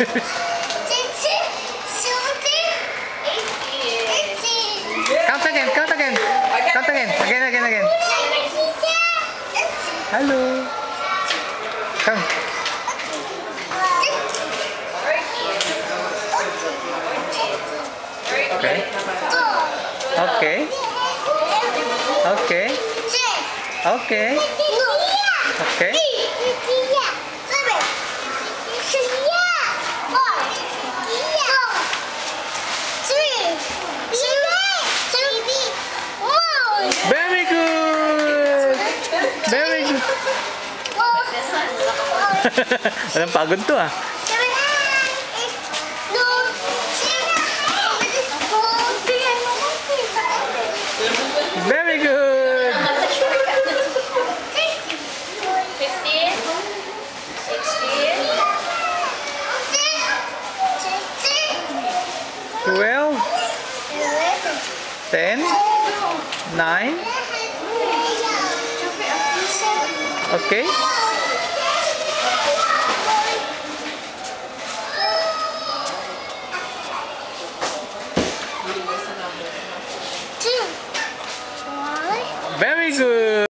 count again, count again. Count again. Again, again, again. Hello. Come. Okay. Okay. Okay. Okay. Okay. Very good. Very good. Walang pagod to ah. Very good. 15, 16, 12, 10 9 Okay. Very good.